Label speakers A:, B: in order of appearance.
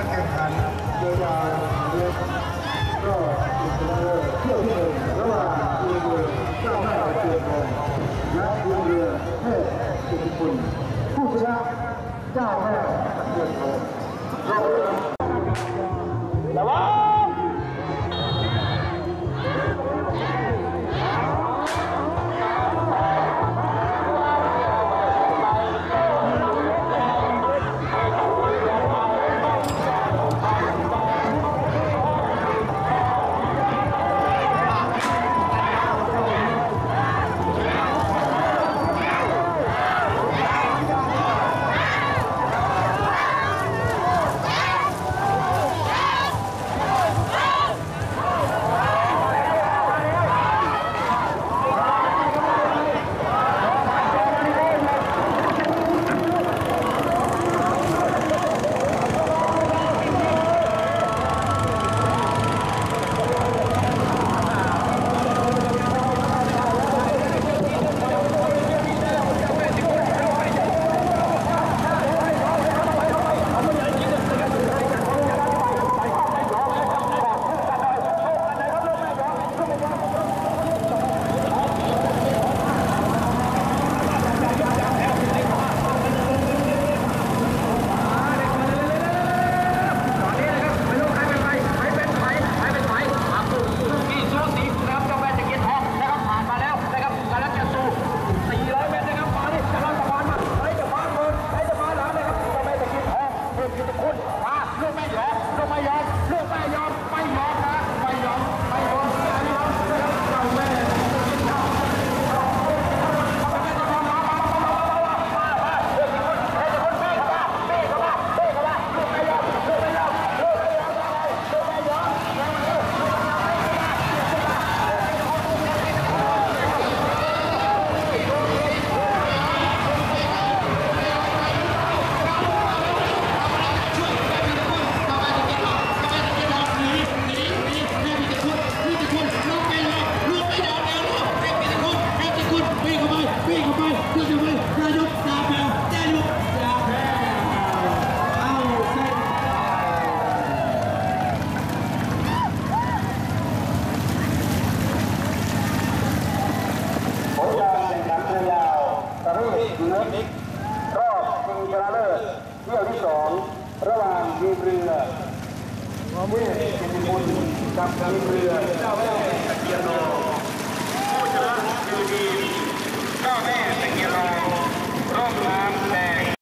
A: การแข่งขันโดยอวารือก็ติดเรือเที่ยวที่หนึ่งระหว่างเรือเจ้าแม่เรือทองและเรือเรือเทพสุขุนผู้ชนะเจ้าแม่
B: เรือทอง เที่อวที่สองระหว่างยิเรือเวทกิติคุณกับยิเรือเจ้าแม่ตะเกียรโนผู้ชนะคือดีเจ้าแม่ตะเกียรโนร่องน้ำ